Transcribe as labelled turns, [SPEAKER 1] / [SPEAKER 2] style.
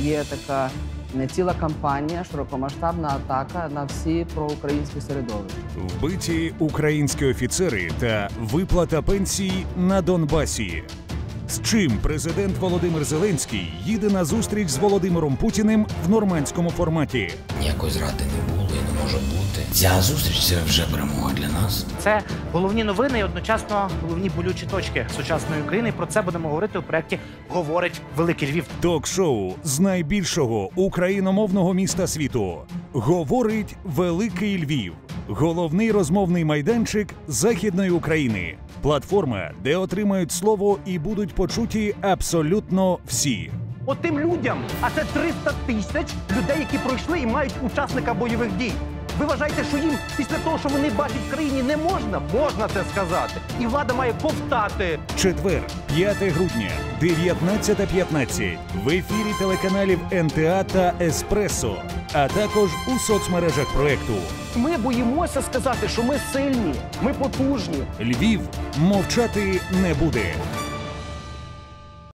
[SPEAKER 1] є така не ціла кампанія, широкомасштабна атака на всі проукраїнські середовища.
[SPEAKER 2] Вбиті українські офіцери та виплата пенсій на Донбасі. З чим президент Володимир Зеленський їде на зустріч з Володимиром Путіним в нормандському форматі?
[SPEAKER 3] Ніякої зради не було може бути. Ця зустріч це вже перемога для нас.
[SPEAKER 4] Це головні новини і одночасно головні болючі точки сучасної України. Про це будемо говорити у проєкті Говорить Великий Львів.
[SPEAKER 2] Ток-шоу з найбільшого україномовного міста світу говорить Великий Львів, головний розмовний майданчик Західної України, платформа, де отримають слово і будуть почуті абсолютно всі.
[SPEAKER 5] От тим людям, а це 300 тисяч людей, які пройшли і мають учасника бойових дій. Ви вважаєте, що їм після того, що вони бачать в країні, не можна? Можна це сказати. І влада має повстати.
[SPEAKER 2] Четвер, 5 грудня, 19.15 в ефірі телеканалів НТА та Еспресо, а також у соцмережах проекту.
[SPEAKER 5] Ми боїмося сказати, що ми сильні, ми потужні.
[SPEAKER 2] Львів мовчати не буде.